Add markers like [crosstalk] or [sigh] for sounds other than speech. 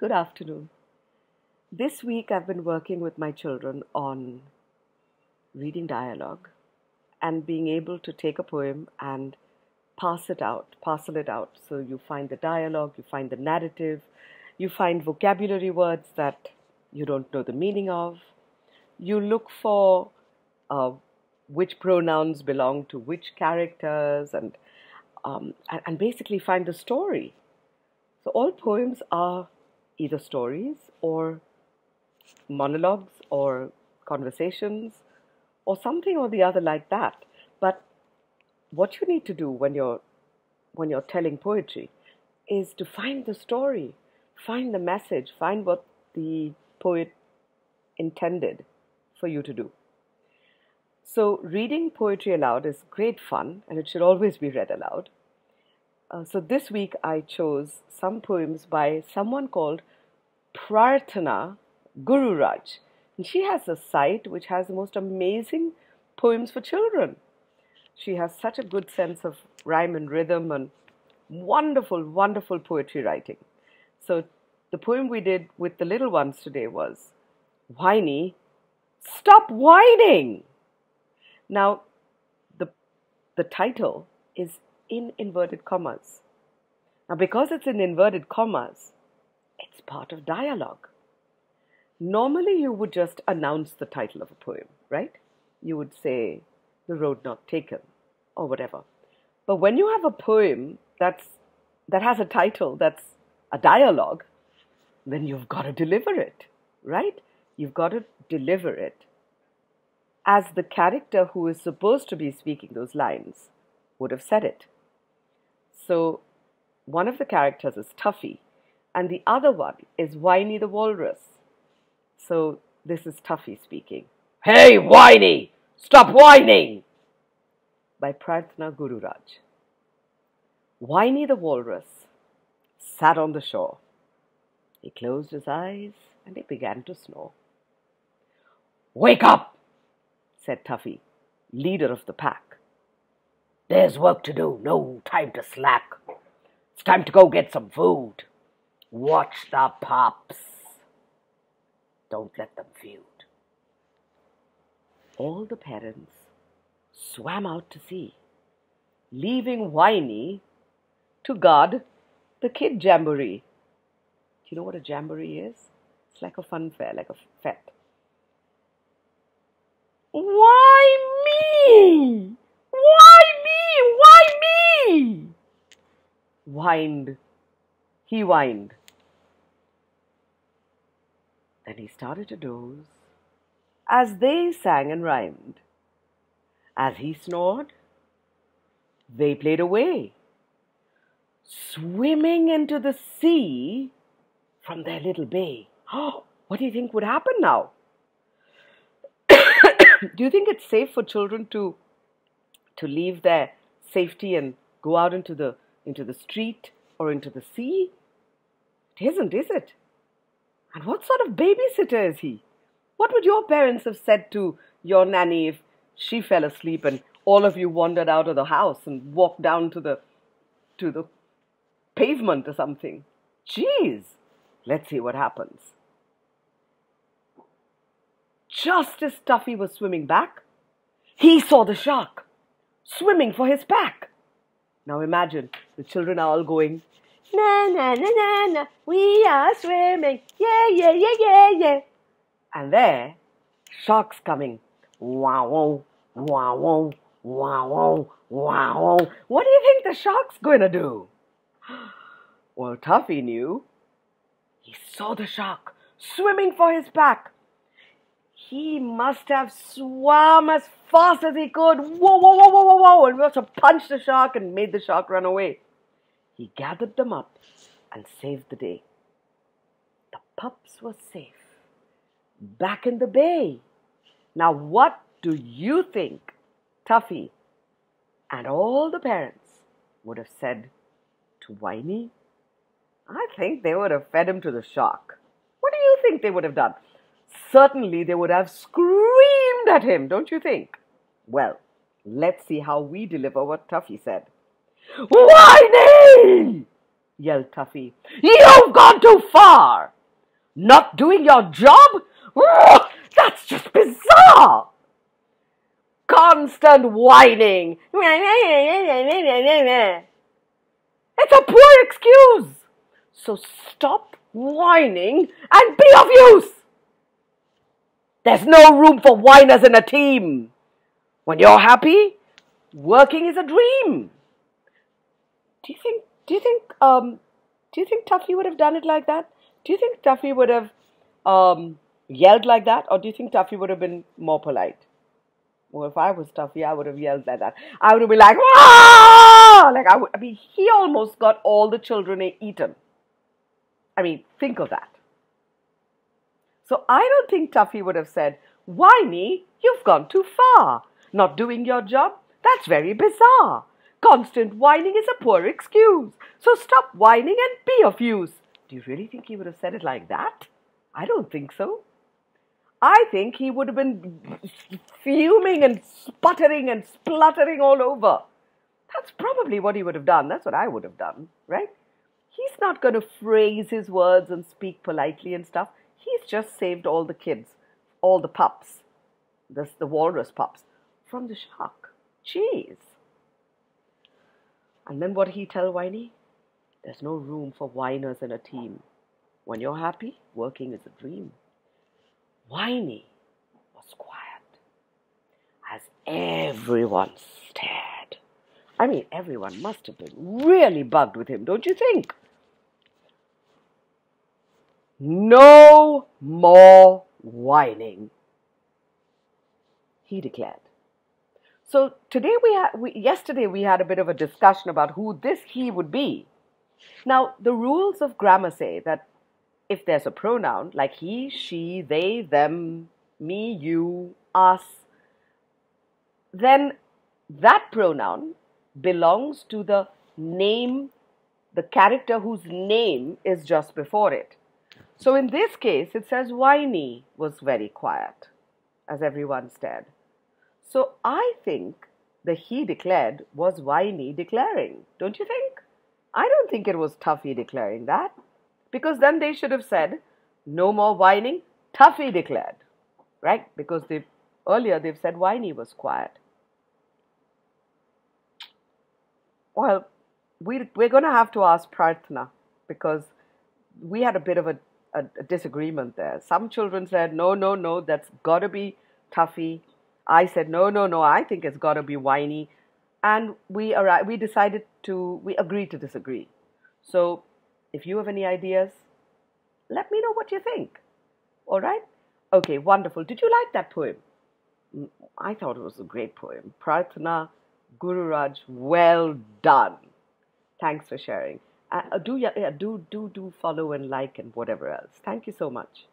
Good afternoon. This week I've been working with my children on reading dialogue and being able to take a poem and pass it out, parcel it out. So you find the dialogue, you find the narrative, you find vocabulary words that you don't know the meaning of. You look for uh, which pronouns belong to which characters and, um, and, and basically find the story. So all poems are either stories or monologues or conversations or something or the other like that. But what you need to do when you're when you're telling poetry is to find the story, find the message, find what the poet intended for you to do. So, reading poetry aloud is great fun and it should always be read aloud. Uh, so, this week I chose some poems by someone called Prarthana Gururaj. And she has a site which has the most amazing poems for children. She has such a good sense of rhyme and rhythm and wonderful, wonderful poetry writing. So, the poem we did with the little ones today was Whiny, Stop Whining! Now, the, the title is in inverted commas. Now, because it's in inverted commas, it's part of dialogue. Normally, you would just announce the title of a poem, right? You would say, The Road Not Taken, or whatever. But when you have a poem that's, that has a title that's a dialogue, then you've got to deliver it, right? You've got to deliver it as the character who is supposed to be speaking those lines would have said it. So, one of the characters is Toughy, and the other one is Whiny the Walrus. So, this is Toughy speaking. Hey, Whiny! Stop whining! By Prarthana Gururaj. Whiny the Walrus sat on the shore. He closed his eyes and he began to snore. Wake up! said Toughy, leader of the pack. There's work to do, no time to slack. It's time to go get some food. Watch the pups. Don't let them feud. All the parents swam out to sea, leaving Whiny to guard the kid jamboree. Do you know what a jamboree is? It's like a fun fair, like a fete. Why me? Why me? Why me? Whined. He whined. Then he started to doze as they sang and rhymed. As he snored, they played away, swimming into the sea from their little bay. Oh, [gasps] what do you think would happen now? [coughs] do you think it's safe for children to to leave their safety and go out into the into the street or into the sea? It isn't, is it? And what sort of babysitter is he? What would your parents have said to your nanny if she fell asleep and all of you wandered out of the house and walked down to the to the pavement or something? Geez, let's see what happens. Just as Toughy was swimming back, he saw the shark swimming for his pack. Now imagine the children are all going, na na na na na, we are swimming, yeah yeah yeah yeah yeah. And there, shark's coming, wow wow wow wow wow wow. What do you think the shark's going to do? [gasps] Well, Toughy knew. He saw the shark swimming for his pack he must have swam as fast as he could. Whoa, whoa, whoa, whoa, whoa, whoa. And must have punched the shark and made the shark run away. He gathered them up and saved the day. The pups were safe. Back in the bay. Now, what do you think Toughy and all the parents would have said to Whiny? I think they would have fed him to the shark. What do you think they would have done? certainly they would have screamed at him, don't you think? Well, let's see how we deliver what Toughy said. Whiny! yelled Toughy. You've gone too far! Not doing your job? That's just bizarre! Constant whining. It's a poor excuse. So stop whining and be of use. There's no room for whiners in a team. When you're happy, working is a dream. Do you think? Do you think? Um, do you think Toughy would have done it like that? Do you think Toughy would have um, yelled like that, or do you think Toughy would have been more polite? Well, if I was Toughy, I would have yelled like that. I would have been like, Wah! like I would. I mean, he almost got all the children eaten. I mean, think of that. So I don't think Toughy would have said, "Why me? you've gone too far. Not doing your job? That's very bizarre. Constant whining is a poor excuse. So stop whining and be of use. Do you really think he would have said it like that? I don't think so. I think he would have been fuming and sputtering and spluttering all over. That's probably what he would have done. That's what I would have done, right? He's not going to phrase his words and speak politely and stuff. He's just saved all the kids, all the pups, the, the walrus pups, from the shark. Jeez. And then what he tell Whiny? There's no room for whiners in a team. When you're happy, working is a dream. Whiny was quiet as everyone stared. I mean, everyone must have been really bugged with him, don't you think? No more whining, he declared. So today we had, we, yesterday we had a bit of a discussion about who this he would be. Now, the rules of grammar say that if there's a pronoun like he, she, they, them, me, you, us, then that pronoun belongs to the name, the character whose name is just before it. So in this case, it says Whiny was very quiet as everyone stared. So I think the he declared was Whiny declaring, don't you think? I don't think it was Toughy declaring that. Because then they should have said, no more whining, Toughy declared. Right? Because they earlier they've said Whiny was quiet. Well, we, we're going to have to ask Prarthana because we had a bit of a, a, a disagreement there. Some children said, no, no, no, that's got to be Toughy. I said, no, no, no, I think it's got to be Whiny. And we, we decided to, we agreed to disagree. So if you have any ideas, let me know what you think. All right? Okay, wonderful. Did you like that poem? Mm, I thought it was a great poem. Prarthana Gururaj, well done. Thanks for sharing. Uh, do, yeah, do, do, do follow and like and whatever else. Thank you so much.